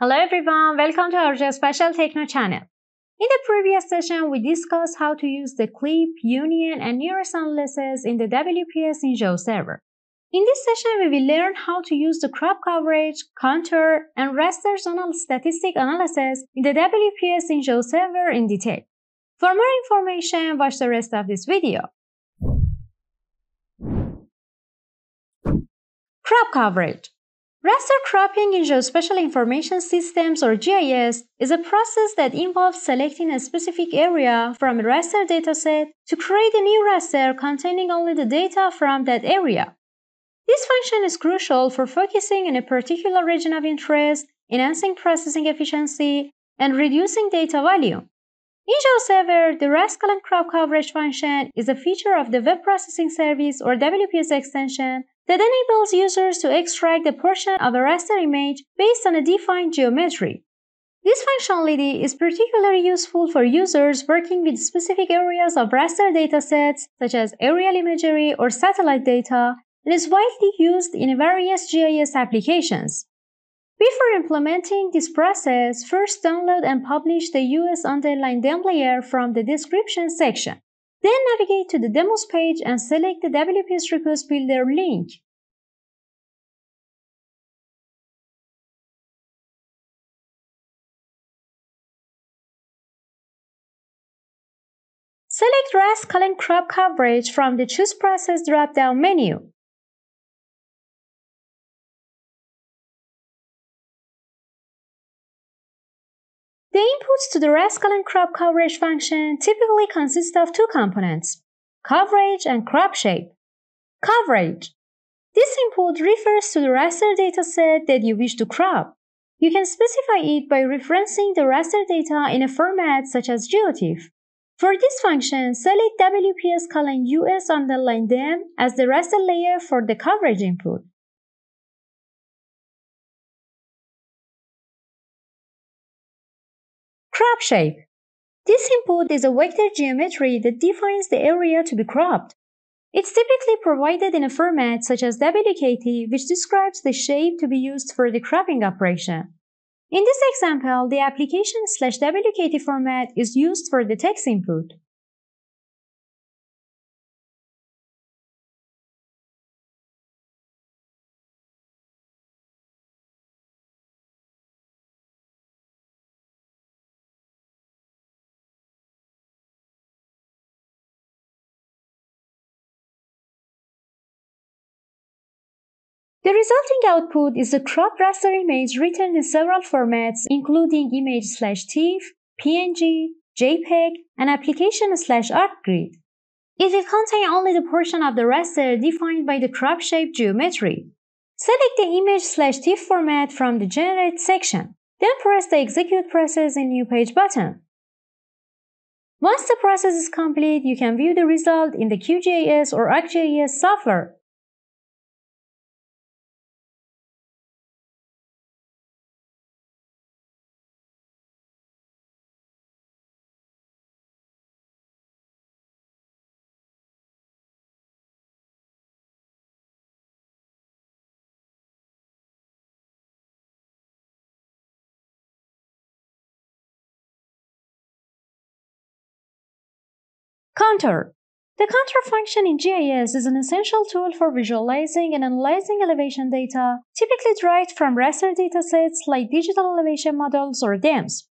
Hello everyone, welcome to our Geospatial Techno channel. In the previous session, we discussed how to use the clip, union, and nearest analysis in the WPS in GeoServer. In this session, we will learn how to use the crop coverage, contour, and raster zonal statistic analysis in the WPS in GeoServer in detail. For more information, watch the rest of this video. Crop coverage Raster cropping in Geospatial Information Systems or GIS is a process that involves selecting a specific area from a raster dataset to create a new raster containing only the data from that area. This function is crucial for focusing on a particular region of interest, enhancing processing efficiency, and reducing data volume. In GeoServer, the raster and crop coverage function is a feature of the Web Processing Service or WPS extension that enables users to extract a portion of a raster image based on a defined geometry. This functionality is particularly useful for users working with specific areas of raster datasets such as aerial imagery or satellite data and is widely used in various GIS applications. Before implementing this process, first download and publish the US underline layer from the description section. Then navigate to the demos page and select the WPS Request Builder link. Select RAS colon crop coverage from the Choose Process drop-down menu. Inputs to the colon crop coverage function typically consist of two components, coverage and crop shape. Coverage. This input refers to the raster dataset that you wish to crop. You can specify it by referencing the raster data in a format such as GeoTIFF. For this function, select WPS colon US underline dem as the raster layer for the coverage input. Crop shape. This input is a vector geometry that defines the area to be cropped. It's typically provided in a format such as WKT, which describes the shape to be used for the cropping operation. In this example, the application slash WKT format is used for the text input. The resulting output is a crop raster image written in several formats including image slash TIFF, PNG, JPEG, and application slash ArcGrid. It will contain only the portion of the raster defined by the crop shape geometry. Select the image slash TIFF format from the Generate section, then press the Execute Process in New Page button. Once the process is complete, you can view the result in the QGIS or ArcGIS software. Contour. The contour function in GIS is an essential tool for visualizing and analyzing elevation data, typically derived from raster datasets like digital elevation models or DEMS.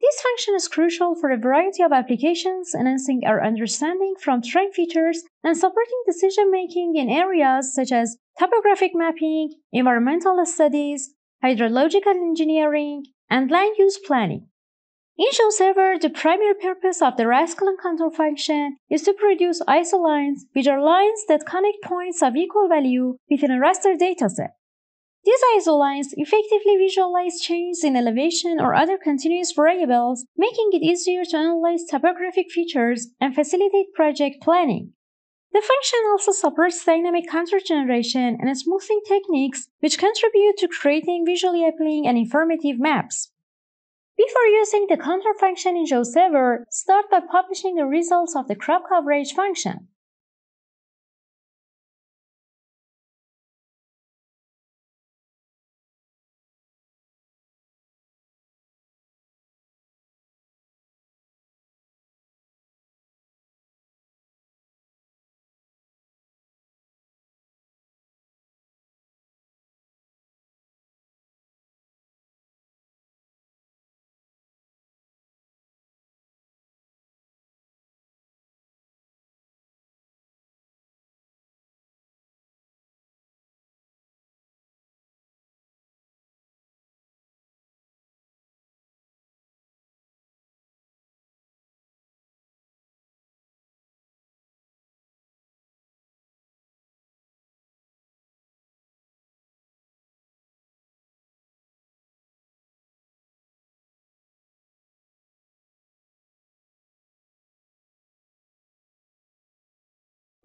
This function is crucial for a variety of applications, enhancing our understanding from terrain features and supporting decision-making in areas such as topographic mapping, environmental studies, hydrological engineering, and land use planning. In GeoServer, the primary purpose of the Rascal contour function is to produce isolines, which are lines that connect points of equal value within a raster dataset. These isolines effectively visualize changes in elevation or other continuous variables, making it easier to analyze topographic features and facilitate project planning. The function also supports dynamic contour generation and smoothing techniques, which contribute to creating visually appealing and informative maps. Before using the contour function in GeoServer, start by publishing the results of the crop coverage function.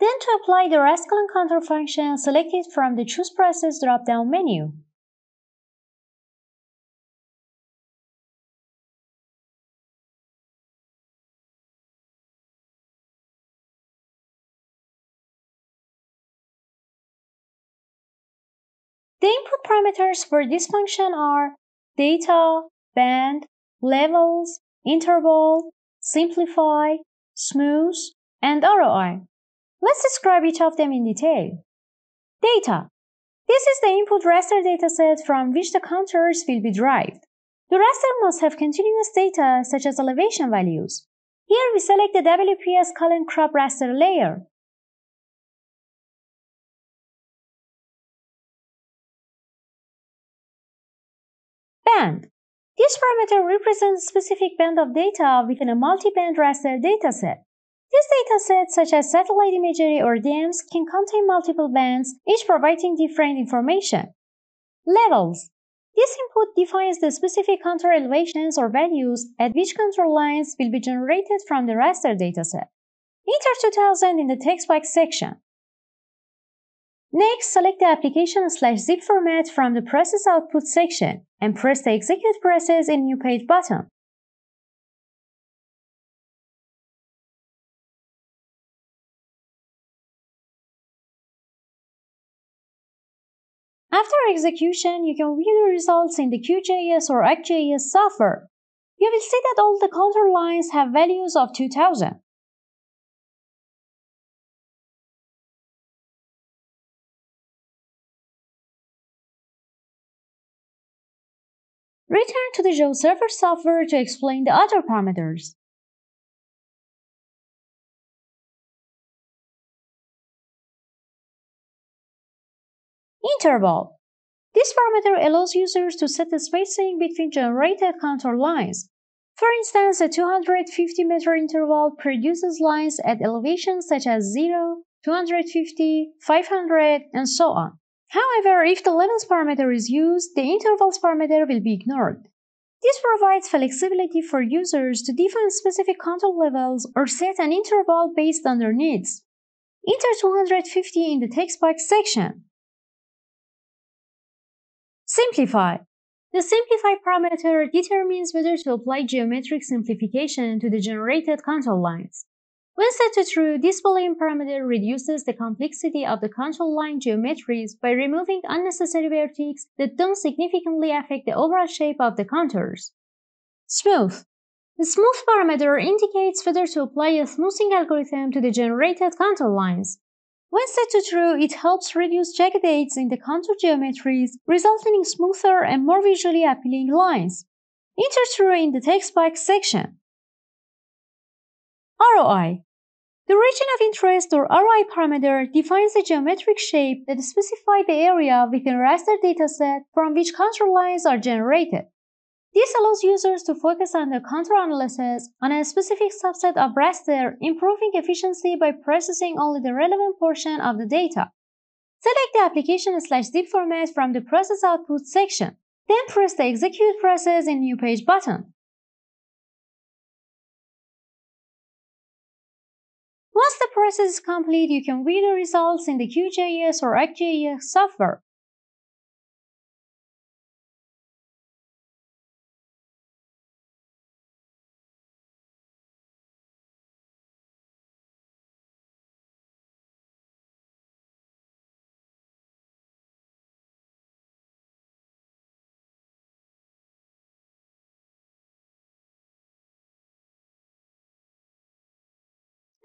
Then to apply the rascal encounter function, select it from the Choose Process drop-down menu. The input parameters for this function are data, band, levels, interval, simplify, smooth, and ROI. Let's describe each of them in detail. Data. This is the input raster dataset from which the contours will be derived. The raster must have continuous data such as elevation values. Here we select the WPS colon crop raster layer. band. This parameter represents a specific band of data within a multi-band raster dataset. These datasets, such as satellite imagery or DEMs, can contain multiple bands, each providing different information. Levels. This input defines the specific contour elevations or values at which contour lines will be generated from the raster dataset. Enter 2000 in the text box section. Next, select the application slash zip format from the process output section and press the execute process in new page button. After execution, you can view the results in the QGIS or ArcGIS software. You will see that all the contour lines have values of 2000. Return to the GeoServer software to explain the other parameters. Interval. This parameter allows users to set the spacing between generated contour lines. For instance, a 250 meter interval produces lines at elevations such as 0, 250, 500, and so on. However, if the levels parameter is used, the intervals parameter will be ignored. This provides flexibility for users to define specific contour levels or set an interval based on their needs. Enter 250 in the text box section. Simplify. The simplify parameter determines whether to apply geometric simplification to the generated contour lines. When set to true, this Boolean parameter reduces the complexity of the contour line geometries by removing unnecessary vertices that don't significantly affect the overall shape of the contours. Smooth. The smooth parameter indicates whether to apply a smoothing algorithm to the generated contour lines. When set to true, it helps reduce jagged edges in the contour geometries, resulting in smoother and more visually appealing lines. Enter true in the text box section. ROI. The region of interest or ROI parameter defines a geometric shape that specifies the area within a raster dataset from which contour lines are generated. This allows users to focus on the contour analysis on a specific subset of raster, improving efficiency by processing only the relevant portion of the data. Select the application slash zip format from the process output section, then press the execute process in new page button. Once the process is complete, you can view the results in the QGIS or ArcGIS software.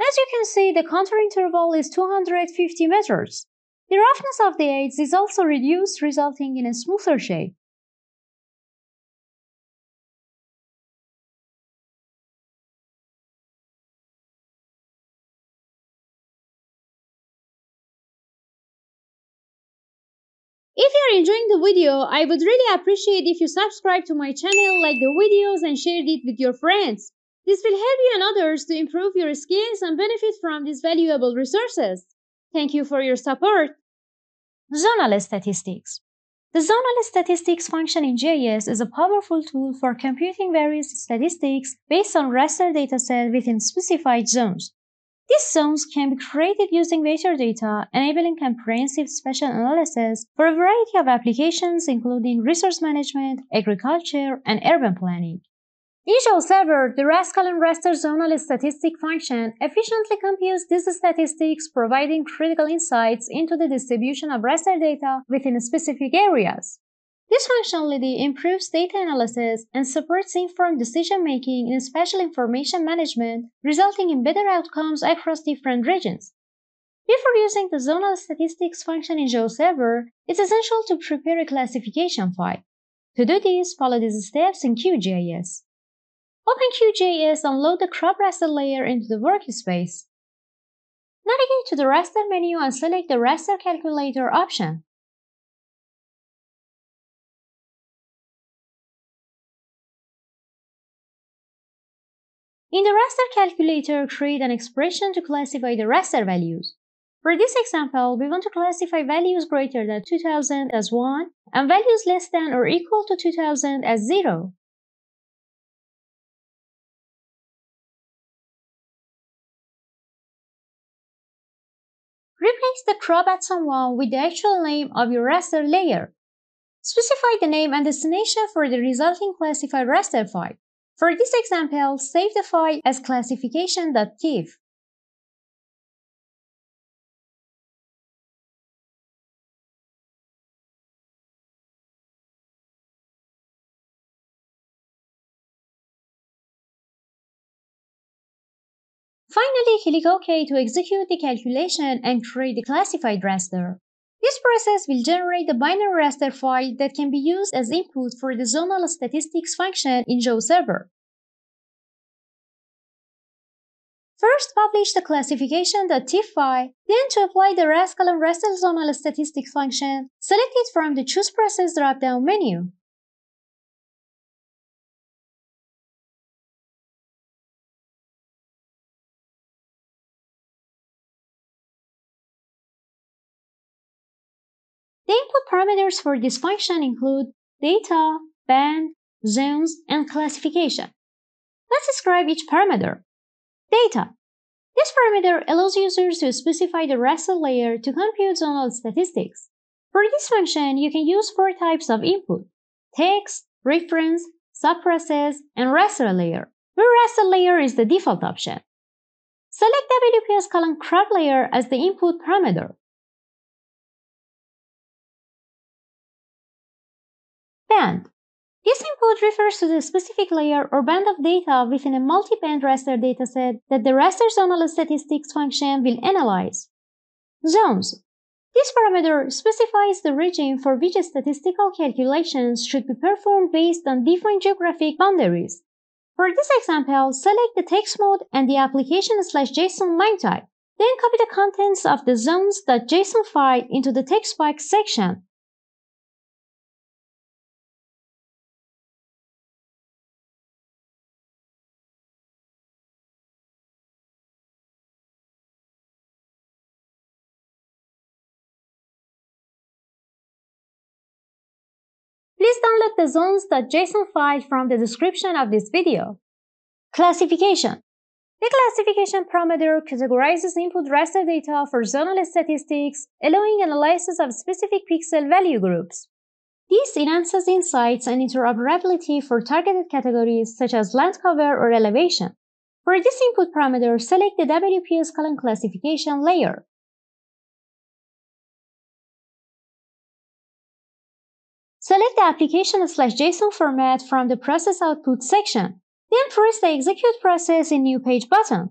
As you can see, the contour interval is 250 meters. The roughness of the edge is also reduced, resulting in a smoother shape. If you're enjoying the video, I would really appreciate if you subscribe to my channel, like the videos and share it with your friends. This will help you and others to improve your skills and benefit from these valuable resources. Thank you for your support. Zonal statistics. The zonal statistics function in GIS is a powerful tool for computing various statistics based on raster dataset within specified zones. These zones can be created using vector data, enabling comprehensive spatial analysis for a variety of applications including resource management, agriculture, and urban planning. In GeoServer, the Rascal raster zonal statistic function efficiently computes these statistics, providing critical insights into the distribution of raster data within specific areas. This functionality improves data analysis and supports informed decision-making in spatial information management, resulting in better outcomes across different regions. Before using the zonal statistics function in GeoServer, it's essential to prepare a classification file. To do this, follow these steps in QGIS. Open QGIS and load the crop raster layer into the workspace. Navigate to the raster menu and select the raster calculator option. In the raster calculator, create an expression to classify the raster values. For this example, we want to classify values greater than 2000 as 1 and values less than or equal to 2000 as 0. Replace the crop at someone with the actual name of your raster layer. Specify the name and destination for the resulting classified raster file. For this example, save the file as classification.tif. Finally, click OK to execute the calculation and create the classified raster. This process will generate the binary raster file that can be used as input for the zonal statistics function in GeoServer. First, publish the classification.tif file, then to apply the Rascal and raster zonal statistics function, select it from the Choose Process drop-down menu. The input parameters for this function include data, band, zones, and classification. Let's describe each parameter. Data. This parameter allows users to specify the raster layer to compute zonal statistics. For this function, you can use four types of input, text, reference, subprocess, and raster layer, where raster layer is the default option. Select WPS colon crop layer as the input parameter. Band. This input refers to the specific layer or band of data within a multi-band raster dataset that the raster zonal statistics function will analyze. Zones. This parameter specifies the region for which statistical calculations should be performed based on different geographic boundaries. For this example, select the text mode and the application slash JSON line type. Then copy the contents of the zones.json file into the text box section Please download the zones.json file from the description of this video. Classification. The classification parameter categorizes input raster data for zonal statistics, allowing analysis of specific pixel value groups. This enhances insights and interoperability for targeted categories such as land cover or elevation. For this input parameter, select the WPS colon classification layer. Select the application slash JSON format from the process output section. Then press the execute process in new page button.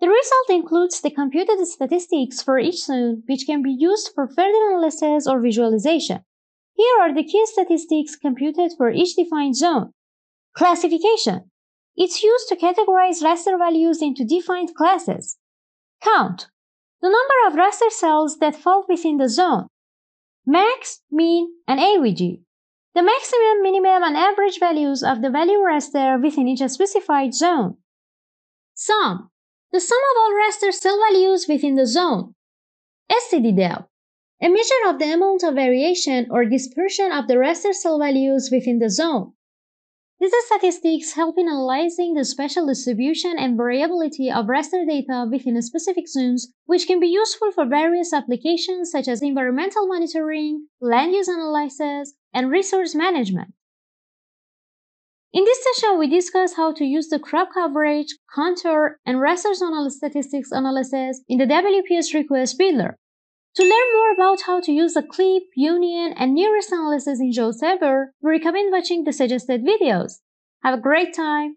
The result includes the computed statistics for each zone, which can be used for further analysis or visualization. Here are the key statistics computed for each defined zone. Classification. It's used to categorize raster values into defined classes. Count. The number of raster cells that fall within the zone. Max, mean, and AVG. The maximum, minimum, and average values of the value raster within each specified zone. Sum. The sum of all raster cell values within the zone. stddev. a measure of the amount of variation or dispersion of the raster cell values within the zone. These statistics help in analyzing the spatial distribution and variability of raster data within specific zones, which can be useful for various applications such as environmental monitoring, land use analysis, and resource management. In this session, we discuss how to use the crop coverage, contour, and raster zonal statistics analysis in the WPS request builder. To learn more about how to use the clip, union, and nearest analysis in GeoServer, we recommend watching the suggested videos. Have a great time!